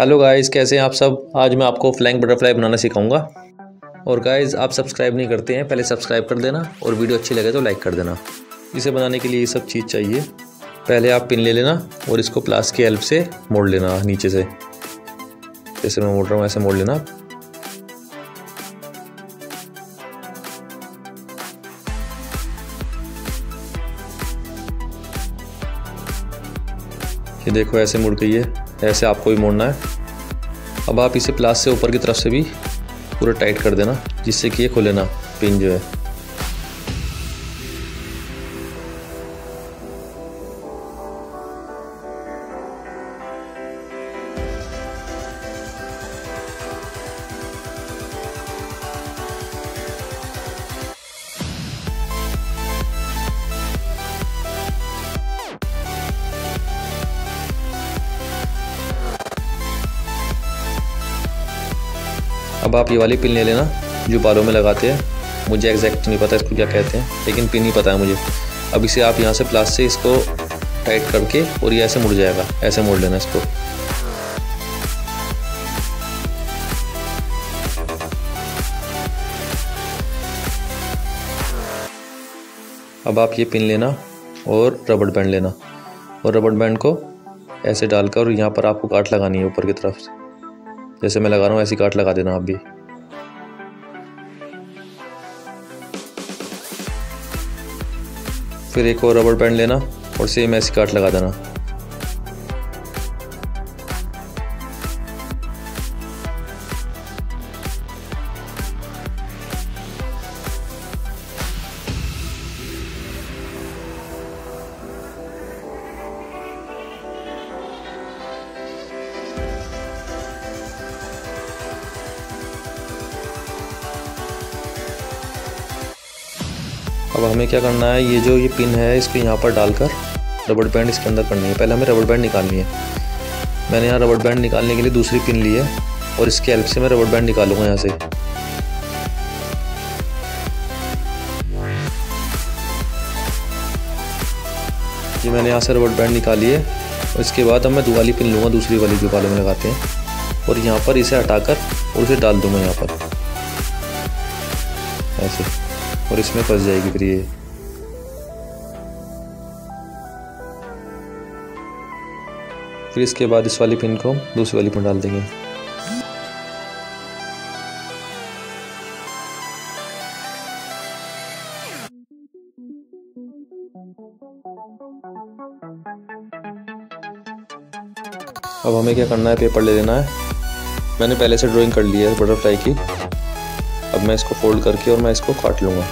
Hello guys, कैसे हैं आप सब? आज मैं आपको फ्लैंग बटरफ्लाई बनाना सिखाऊँगा। और गाइस, आप सब्सक्राइब नहीं करते हैं, पहले सब्सक्राइब कर देना और वीडियो अच्छी लगे तो लाइक कर देना। इसे बनाने के लिए ये सब चीज़ चाहिए। पहले आप पिन ले लेना और इसको प्लास की हेल्प से मोड़ लेना नीचे से। जैसे मैं मोड़ रहा हूँ, ऐसे मोड़ लेना। ये देखो, ऐसे मुड़ गई है ऐसे आपको भी मोड़ना है। अब आप इसे प्लास से ऊपर की तरफ़ से भी पूरा टाइट कर देना, जिससे कि ये खुले ना, पिन जो है। अब आप ये वाली पिन ले लेना, जो बालों में लगाते हैं। मुझे एग्जैक्ट नहीं पता इसको क्या कहते हैं, लेकिन पिन ही पता है मुझे। अब इसे आप यहाँ से प्लास से इसको टाइट करके और ये ऐसे मुड़ जाएगा, ऐसे मोड़ लेना इसको। अब आप ये पिन लेना और रबड़ बैंड लेना। और रबड़ बैंड को ऐसे डालकर और यहाँ पर आपको काट लगानी है ऊपर की तरफ़ से। जैसे मैं लगा रहा हूँ, ऐसी काट लगा देना आप भी। फिर एक और रबड़ बैंड लेना और सेम ऐसी काट लगा देना। अब हमें क्या करना है? ये जो ये पिन है, इसको यहाँ पर डालकर रबड़ बैंड इसके अंदर करनी है। पहले हमें रबड़ बैंड निकालनी है। मैंने यहाँ रबड़ बैंड निकालने के लिए दूसरी पिन ली है और इसके हेल्प से मैं रबड़ बैंड निकालूँगा यहाँ से। ये मैंने यहाँ से रबड़ बैंड निकाली है। और इसके बाद अब मैं दो वाली पिन लूँगा, दूसरी वाली जो बालों में लगाते हैं। और यहाँ पर इसे हटाकर और उसे डाल दूँगा यहाँ पर। ऐसे। और इसमें फंस जाएगी फिर ये। फिर इसके बाद इस वाली पिन को दूसरी वाली पिन डाल देंगे। अब हमें क्या करना है? पेपर ले लेना है। मैंने पहले से ड्राइंग कर ली है बटरफ्लाई की। अब मैं इसको फोल्ड करके और मैं इसको काट लूँगा।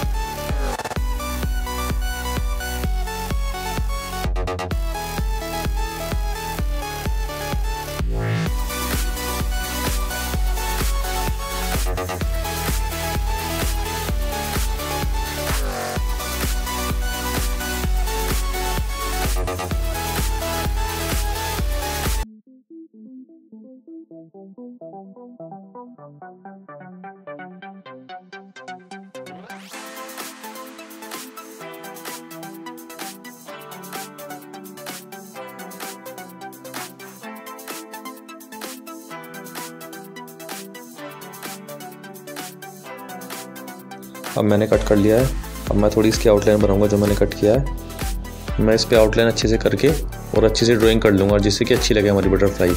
अब मैंने कट कर लिया है। अब मैं थोड़ी इसकी आउटलाइन बनाऊँगा जो मैंने कट किया है। मैं इस पर आउटलाइन अच्छे से करके और अच्छे से ड्राइंग कर लूँगा जिससे कि अच्छी लगे हमारी बटरफ्लाई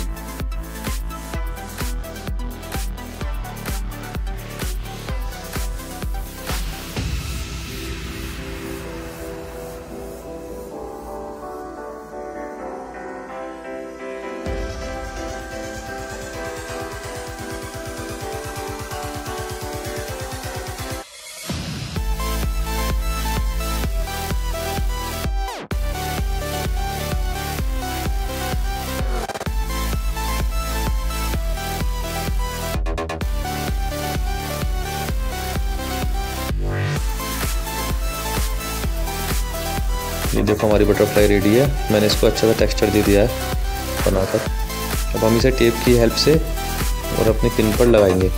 ये देखो हमारी बटरफ्लाई रेडी है। मैंने इसको अच्छा सा टेक्सचर दे दिया है बनाकर। अब हम इसे टेप की हेल्प से और अपने पिन पर लगाएँगे।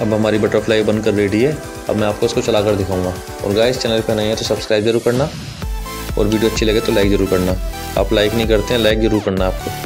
अब हमारी बटरफ्लाई बनकर रेडी है। अब मैं आपको इसको चलाकर दिखाऊँगा। और गाइस चैनल पर नहीं है तो सब्सक्राइब ज़रूर करना। और वीडियो अच्छी लगे तो लाइक ज़रूर करना। आप लाइक नहीं करते हैं लाइक ज़रूर करना आपको।